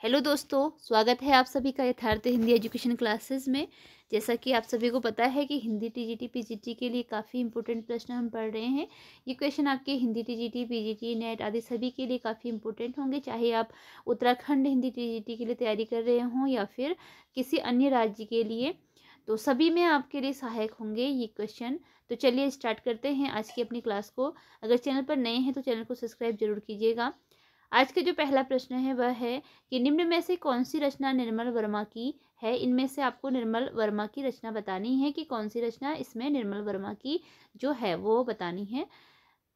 Hello दोस्तों, स्वागत है आप सभी का यथार्थ हिंदी एजुकेशन क्लासेस में। जैसा कि आप सभी को पता है कि हिंदी टीजीटी पीजीटी के लिए काफ़ी इंपॉर्टेंट प्रश्न हम पढ़ रहे हैं। ये क्वेश्चन आपके हिंदी टीजीटी, पीजीटी, नेट आदि सभी के लिए काफ़ी इंपॉर्टेंट होंगे। चाहे आप उत्तराखंड हिंदी टीजीटी के लिए तैयारी कर रहे हों या फिर किसी अन्य राज्य के लिए तो सभी में आपके लिए सहायक होंगे ये क्वेश्चन तो चलिए स्टार्ट करते हैं आज की अपनी क्लास को। अगर चैनल पर नए हैं तो चैनल को सब्सक्राइब ज़रूर कीजिएगा। आज का जो पहला प्रश्न है, वह है कि निम्न में से कौन सी रचना निर्मल वर्मा की है? इनमें से आपको निर्मल वर्मा की रचना बतानी है कि कौन सी रचना इसमें निर्मल वर्मा की जो है, वो बतानी है।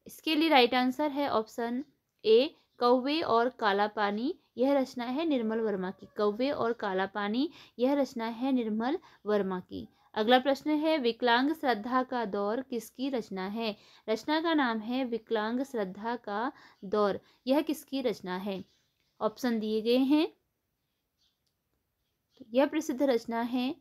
इसके लिए राइट आंसर है ऑप्शन ए कौवे और काला पानी। यह रचना है निर्मल वर्मा की। कौवे और काला पानी, यह रचना है निर्मल वर्मा की। अगला प्रश्न है, विकलांग श्रद्धा का दौर किसकी रचना है? रचना का नाम है विकलांग श्रद्धा का दौर। यह किसकी रचना है? ऑप्शन दिए गए हैं। यह प्रसिद्ध रचना है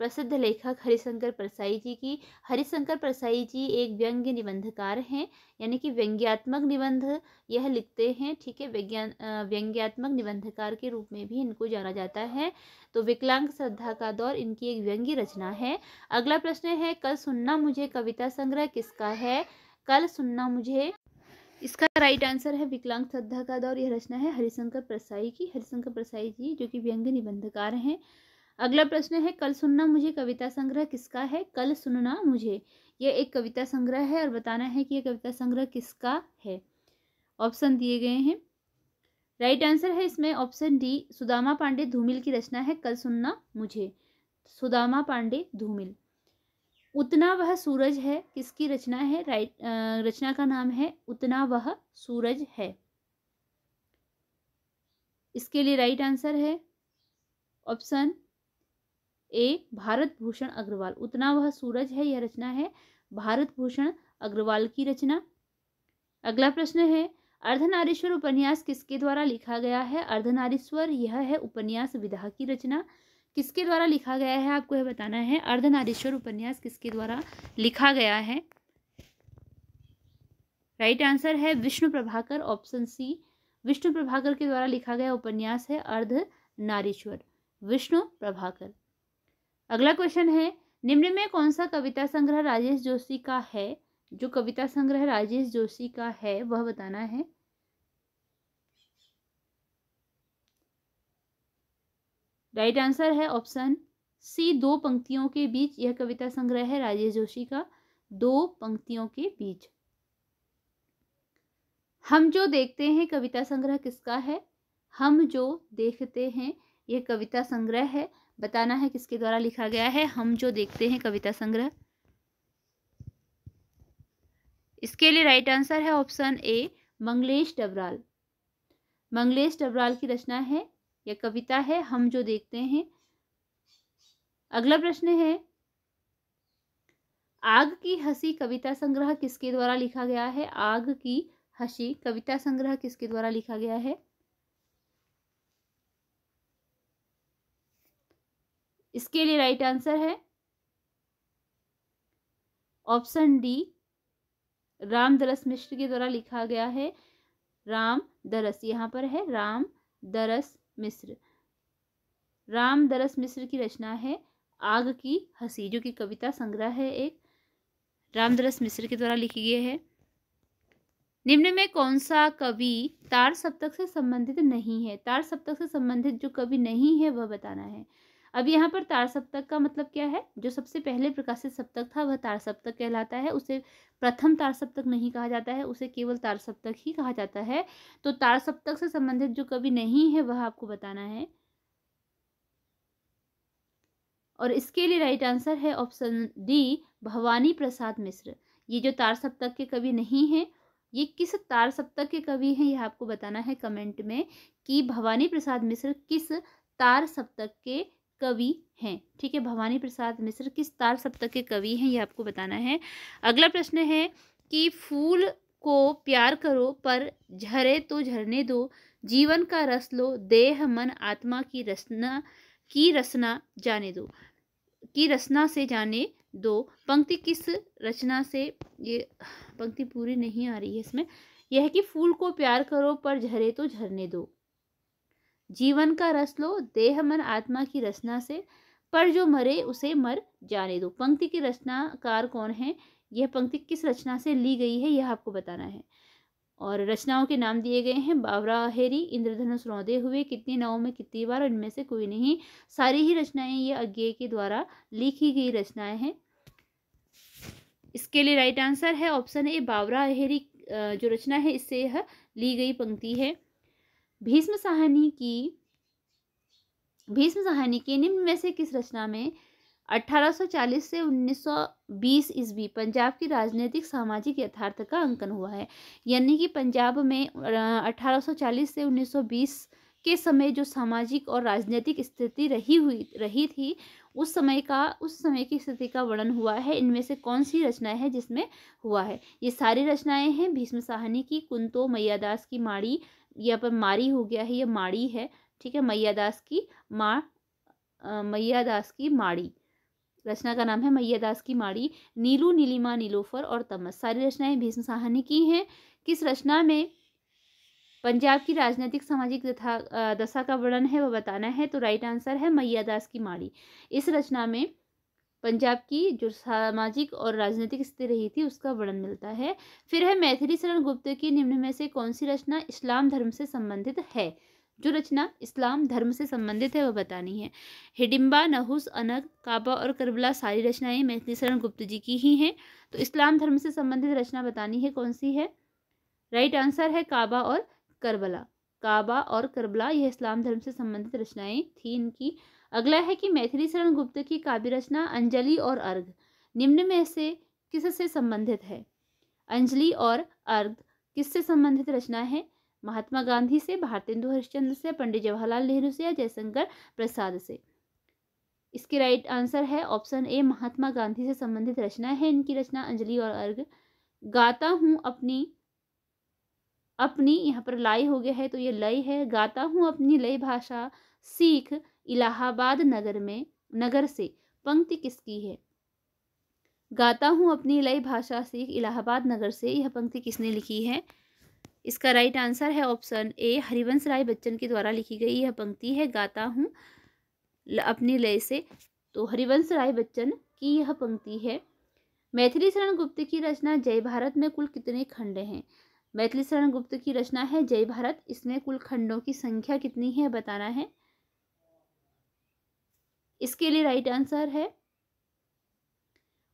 प्रसिद्ध लेखक हरिशंकर परसाई जी की। हरिशंकर परसाई जी एक व्यंग्य निबंधकार हैं, यानी कि व्यंग्यात्मक निबंध यह लिखते हैं, ठीक है? व्यंग्यात्मक निबंधकार के रूप में भी इनको जाना जाता है। तो विकलांग श्रद्धा का दौर इनकी एक व्यंग्य रचना है। अगला प्रश्न है, कल सुनना मुझे कविता संग्रह किसका है? कल सुनना मुझे इसका राइट आंसर है विकलांग श्रद्धा का दौर। यह रचना है हरिशंकर प्रसाई की। हरिशंकर प्रसाई जी जो कि व्यंग्य निबंधकार हैं। अगला प्रश्न है, कल सुनना मुझे कविता संग्रह किसका है? कल सुनना मुझे। यह एक कविता संग्रह है और बताना है कि यह कविता संग्रह किसका है। ऑप्शन दिए गए हैं। राइट आंसर है इसमें ऑप्शन डी, सुदामा पांडे धूमिल की रचना है, कल सुनना मुझे। सुदामा पांडे धूमिल। उतना वह सूरज है, किसकी रचना है? राइट रचना का नाम है, उतना वह सूरज है। इसके लिए राइट आंसर है। Option A, Bharat Bhushan Agrawal. उतना वह सूरज है, यह रचना है भारत भूषण अग्रवाल की रचना। अगला प्रश्न है, अर्धनारीश्वर उपन्यास किसके द्वारा लिखा गया है? अर्धनारीश्वर, यह है उपन्यास विधा की रचना। किसके द्वारा लिखा गया है? आपको यह बताना है, अर्धनारीश्वर उपन्यास किसके द्वारा लिखा गया है? राइट आंसर है विष्णु प्रभाकर, ऑप्शन सी। विष्णु प्रभाकर के द्वारा लिखा गया उपन्यास है अर्ध नारीश्वर विष्णु प्रभाकर। अगला क्वेश्चन है, निम्न में कौन सा कविता संग्रह राजेश जोशी का है? जो कविता संग्रह राजेश जोशी का है, वह बताना है। राइट आंसर है ऑप्शन सी दो पंक्तियों के बीच यह कविता संग्रह है राजेश जोशी का, दो पंक्तियों के बीच। हम जो देखते हैं, कविता संग्रह किसका है? हम जो देखते हैं, यह कविता संग्रह है बताना है किसके द्वारा लिखा गया है। हम जो देखते हैं कविता संग्रह। इसके लिए राइट आंसर है ऑप्शन ए मंगलेश डबराल। मंगलेश डबराल की रचना है यह कविता है, हम जो देखते हैं। अगला प्रश्न है, आग की हँसी कविता संग्रह किसके द्वारा लिखा गया है? आग की हँसी कविता संग्रह किसके द्वारा लिखा गया है? इसके लिए राइट आंसर है ऑप्शन डी राम दरस मिश्र के द्वारा लिखा गया है राम दरस यहाँ पर है राम दरस मिश्र। राम दरस मिश्र की रचना है आग की हँसी, जो कि कविता संग्रह है एक। रामदरस मिश्र के द्वारा लिखी गई है। निम्न में कौन सा कवि तार सप्तक से संबंधित नहीं है? तार सप्तक से संबंधित जो कवि नहीं है, वह बताना है। अब यहाँ पर तार सप्तक का मतलब क्या है? जो सबसे पहले प्रकाशित सप्तक था, वह तार सप्तक कहलाता है। उसे प्रथम तार सप्तक नहीं कहा जाता है, उसे केवल तार सप्तक ही कहा जाता है। तो तार सप्तक से संबंधित जो कवि नहीं है, वह आपको बताना है। और इसके लिए राइट आंसर है ऑप्शन डी, भवानी प्रसाद मिश्र। ये जो तार सप्तक के कवि नहीं हैं, ये किस तार सप्तक के कवि हैं, यह आपको बताना है कमेंट में कि भवानी प्रसाद मिश्र किस तार सप्तक के कवि हैं। ठीक है, भवानी प्रसाद मिश्र, किस तार सप्तक के कवि हैं, ये आपको बताना है। अगला प्रश्न है कि फूल को प्यार करो, पर झरे तो झरने दो, जीवन का रस लो, देह, मन, आत्मा की रसना की रसना जाने दो, की रचना से जाने दो। पंक्ति किस रचना से, ये पंक्ति पूरी नहीं आ रही है इसमें। यह कि फूल को प्यार करो, पर झरे तो झरने दो। जीवन का रस लो, देह मन आत्मा की रचना से, पर जो मरे उसे मर जाने दो। पंक्ति की रचनाकार कौन है? यह पंक्ति किस रचना से ली गई है, यह आपको बताना है। और रचनाओं के नाम दिए गए हैं, बावरा, हेरी, इंद्रधनुष रौदे हुए, कितनी नावों में कितनी बार इनमें से कोई नहीं। सारी ही रचनाएँ ये अज्ञे के द्वारा लिखी गई रचनाएँ हैं। इसके लिए राइट आंसर है ऑप्शन ए बावरा, हेरी जो रचना है, इससे यह ली गई पंक्ति है। भीष्म साहनी की भीष्म साहनी की निम्न में से किस रचना में 1840 से 1920 ईस्वी पंजाब की राजनीतिक सामाजिक यथार्थ का अंकन हुआ है? यानी कि पंजाब में 1840 से 1920 के समय जो सामाजिक और राजनीतिक स्थिति रही हुई, रही थी, उस समय का, उस समय की स्थिति का वर्णन हुआ है। इनमें से कौन सी रचनाएँ हैं जिसमें हुआ है? ये सारी रचनाएँ हैं भीष्म साहनी की, कुंतो, मैयादास की, माड़ी या पर मारी हो गया है, ये माड़ी है, ठीक है मैयादास की माँ मैयादास की माड़ी। रचना का नाम है मैयादास की माड़ी। नीलू, नीलिमा, नीलोफर और तमस। सारी रचनाएँ भीष्म साहनी की हैं। किस रचना में पंजाब की राजनीतिक सामाजिक दशा का वर्णन है, वह बताना है तो राइट आंसर है मैयादास की माड़ी। इस रचना में पंजाब की जो सामाजिक और राजनीतिक स्थिति रही थी, उसका वर्णन मिलता है। फिर है मैथिली शरण गुप्त की निम्न में से कौन सी रचना इस्लाम धर्म से संबंधित है? जो रचना इस्लाम धर्म से संबंधित है, वह बतानी है। हिडिम्बा, नहुस, अनग, काबा और करबला सारी रचनाएँ मैथिली शरण गुप्त जी की ही हैं। तो इस्लाम धर्म से संबंधित रचना बतानी है कौन सी है? राइट आंसर है काबा और करबला। काबा और करबला, यह इस्लाम धर्म से संबंधित रचनाएँ थी इनकी। अगला है कि मैथिली शरण गुप्त की काव्य रचना अंजलि और अर्घ। निम्न में से किससे संबंधित है? अंजलि और अर्घ किससे संबंधित रचना है? महात्मा गांधी से, भारतेंदु हरिश्चंद्र से, पंडित जवाहरलाल नेहरू से या जयशंकर प्रसाद से? इसके राइट आंसर है ऑप्शन ए, महात्मा गांधी से संबंधित रचना है। इनकी रचना अंजलि और अर्घ। गाता हूँ अपनी अपनी यहाँ पर लाई हो गया है तो ये लय है। गाता हूँ अपनी लय भाषा, सीख इलाहाबाद नगर में, नगर से। पंक्ति किसकी है? गाता हूँ अपनी लय भाषा, सीख इलाहाबाद नगर से। यह पंक्ति किसने लिखी है? इसका राइट आंसर है ऑप्शन ए हरिवंश राय बच्चन के द्वारा लिखी गई यह पंक्ति है। गाता हूँ अपनी लय से। तो हरिवंश राय बच्चन की यह पंक्ति है। मैथिली शरण गुप्त की रचना, जय भारत में कुल कितने खंड हैं? मैथिली शरण गुप्त की रचना है। जय भारत। इसमें कुल खंडों की संख्या कितनी है बताना है। इसके लिए राइट आंसर है।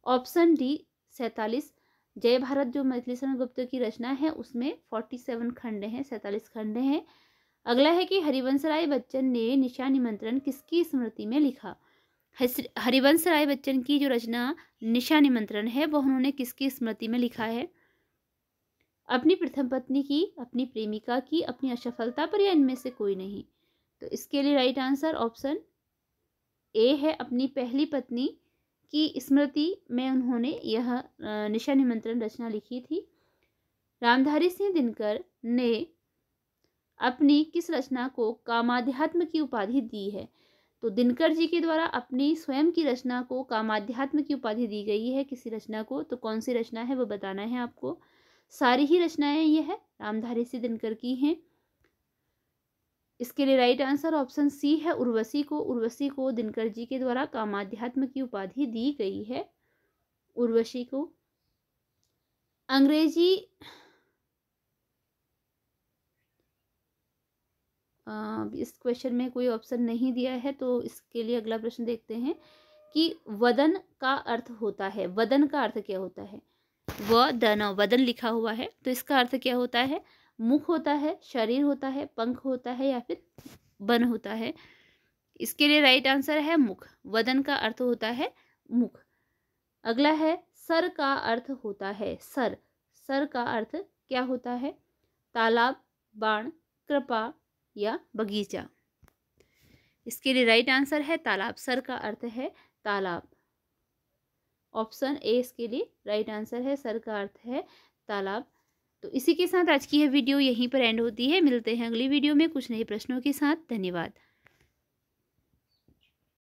ऑप्शन डी सैतालीस। जय भारत जो मैथिली शरण गुप्त की रचना है, उसमें फोर्टी सेवन खंड हैं, सैतालीस खंड हैं। अगला है कि हरिवंश राय बच्चन ने निशा निमंत्रण किसकी स्मृति में लिखा? हरिवंश राय बच्चन की जो रचना निशा निमंत्रण है, वह उन्होंने किसकी स्मृति में लिखा है? अपनी प्रथम पत्नी की, अपनी प्रेमिका की, अपनी असफलता पर या इनमें से कोई नहीं? तो इसके लिए राइट आंसर ऑप्शन ए है अपनी पहली पत्नी की स्मृति में उन्होंने यह निशा निमंत्रण रचना लिखी थी। रामधारी सिंह दिनकर ने अपनी किस रचना को कामाध्यात्म की उपाधि दी है? तो दिनकर जी के द्वारा अपनी स्वयं की रचना को कामाध्यात्म की उपाधि दी गई है। किसी रचना को? तो कौन सी रचना है वो बताना है आपको। सारी ही रचनाएँ ये है, रामधारी से दिनकर की हैं। इसके लिए राइट आंसर ऑप्शन सी है, उर्वशी को उर्वशी को दिनकर जी के द्वारा कामाध्यात्म की उपाधि दी गई है, उर्वशी को। अंग्रेज़ी इस क्वेश्चन में कोई ऑप्शन नहीं दिया है तो इसके लिए अगला प्रश्न देखते हैं कि वदन का अर्थ होता है, वदन का अर्थ क्या होता है? व दन वदन लिखा हुआ है। तो इसका अर्थ क्या होता है? मुख होता है, शरीर होता है, पंख होता है या फिर बन होता है। इसके लिए राइट आंसर है मुख। वदन का अर्थ होता है मुख। अगला है, सर का अर्थ होता है सर। सर का अर्थ क्या होता है? तालाब, बाण, कृपा या बगीचा। इसके लिए राइट आंसर है तालाब। सर का अर्थ है तालाब। ऑप्शन ए इसके लिए राइट आंसर है, सर का अर्थ है तालाब। तो इसी के साथ आज की यह वीडियो यहीं पर एंड होती है। मिलते हैं अगली वीडियो में कुछ नए प्रश्नों के साथ। धन्यवाद।